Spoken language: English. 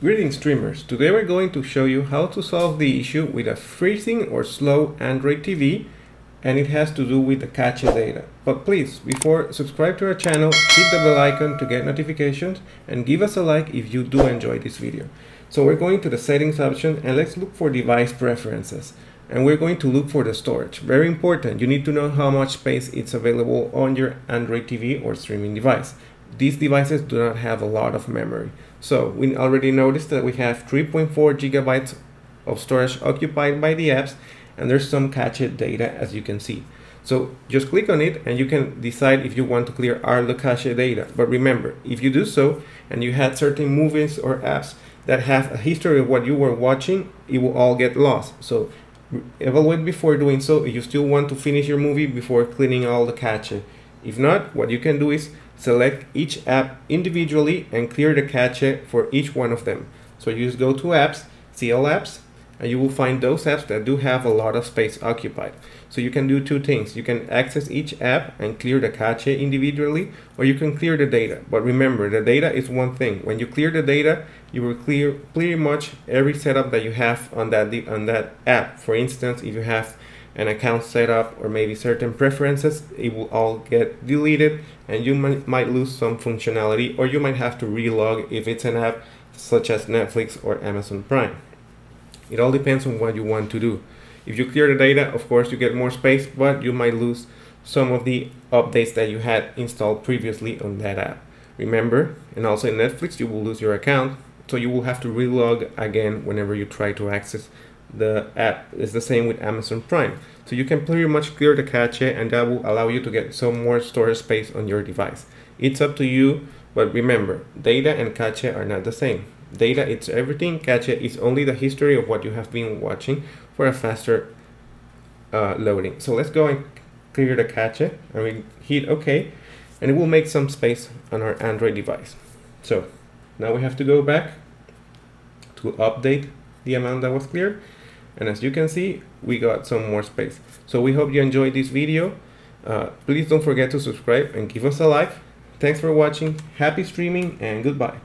Greetings streamers, today we're going to show you how to solve the issue with a freezing or slow Android TV and it has to do with the cache data. But please, before subscribe to our channel, hit the bell icon to get notifications and give us a like if you do enjoy this video. So we're going to the settings option and let's look for device preferences. And we're going to look for the storage. Very important, you need to know how much space it's available on your Android TV or streaming device. These devices do not have a lot of memory. So we already noticed that we have 3.4 gigabytes of storage occupied by the apps and there's some cache data as you can see. So just click on it and you can decide if you want to clear all the cache data. But remember, if you do so and you had certain movies or apps that have a history of what you were watching, it will all get lost. So evaluate before doing so if you still want to finish your movie before cleaning all the cache. If not, what you can do is select each app individually and clear the cache for each one of them. So you just go to apps, see all apps, and you will find those apps that do have a lot of space occupied. So you can do two things. You can access each app and clear the cache individually, or you can clear the data. But remember, the data is one thing. When you clear the data, you will clear pretty much every setup that you have on that on that app. For instance, if you have an account setup or maybe certain preferences, it will all get deleted and you might, might lose some functionality or you might have to relog if it's an app such as Netflix or Amazon Prime. It all depends on what you want to do. If you clear the data, of course, you get more space, but you might lose some of the updates that you had installed previously on that app. Remember, and also in Netflix, you will lose your account, so you will have to relog again whenever you try to access the app. It's the same with Amazon Prime. So you can pretty much clear the cache and that will allow you to get some more storage space on your device. It's up to you, but remember, data and cache are not the same. Data it's everything, cache is only the history of what you have been watching for a faster uh, loading. So let's go and clear the cache and we hit OK and it will make some space on our Android device. So now we have to go back to update the amount that was cleared and as you can see we got some more space. So we hope you enjoyed this video. Uh, please don't forget to subscribe and give us a like. Thanks for watching. Happy streaming and goodbye